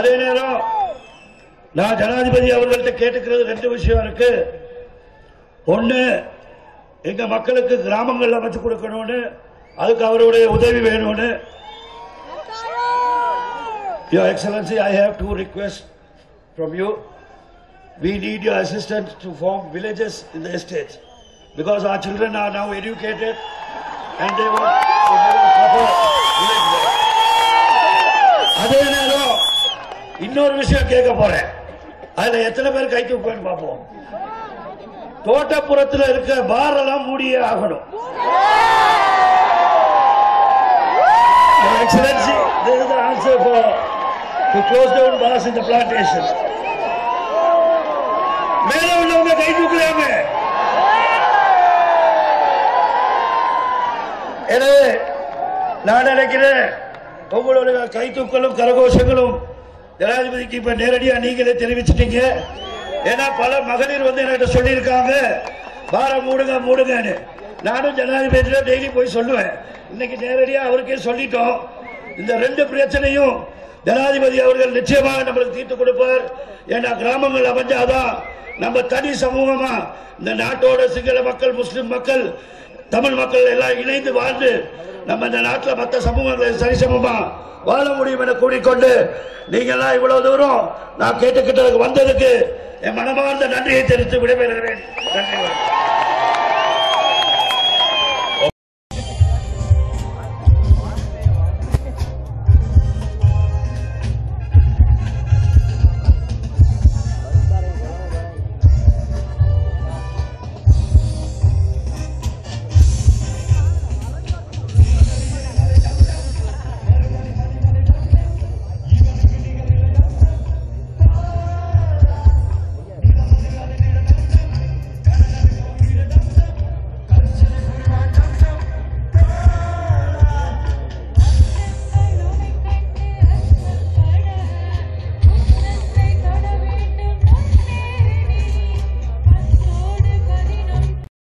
அதே நேரம் நான் ஜனாதிபதி அவர்கள்ட்ட கேட்டுக்கிறது ரெண்டு விஷயம் இருக்கு ஒன்று எங்க மக்களுக்கு கிராமங்கள் அமைச்சு கொடுக்கணும்னு அதுக்கு அவருடைய உதவி வேணும்னு your excellency I have to request from you we need your assistant to form villages in the estates because our are are now educated and they want to. விஷயம் கேட்க போறேன். அதுல எத்தனை பேர் கை தூக்குவேன்னு பார்ப்போம். தோட்டப்புறத்துல இருக்க பார் எல்லாம் மூடியே ஆகணும். Your this is the answer for to close down bars in the plantation. மேல உள்ளவங்க கை தூக்கலாமே எனவே நான் நினைக்கிறேன் உங்களுடைய கை தூக்கலும் கரகோஷங்களும் ஜனாதிபதிக்கு இப்ப நேரடியா நீங்களே தெரிவிச்சிட்டீங்க. ஏன்னா பல மகளிர் வந்து என்கிட்ட சொல்லியிருக்காங்க. வாரம் மூடுங்க மூடுங்கன்னு. நானும் ஜனாதிபதியில டெய்லி போய் சொல்லுவேன். இன்னைக்கு நேரடியா அவருக்கே சொல்லிட்டோம். இந்த ரெண்டு பிரச்சனையும் ஜனாதிபதி அவர்கள் நிச்சயமாக நம்மளுக்கு தீர்த்து கொடுப்பார். ஏன்னா கிராமங்கள் அமைஞ்சாதான் நம்ம தனி சமூகமா இந்த நாட்டோட சிங்கள மக்கள் முஸ்லிம் மக்கள் தமிழ் மக்கள் எல்லாம் இணைந்து வாழ்ந்து நம்ம இந்த நாட்டில் மற்ற சமூகங்களை சரிசமமா வாழ முடியும் என கூறிக்கொண்டு நீங்கள் எல்லாம் இவ்வளவு தூரம் நான் கேட்டுக்கிட்டதுக்கு வந்ததுக்கு என் மனமார்ந்த நன்றியை தெரிவித்து விடைபெறுகிறேன். நன்றி